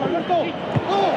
Oh!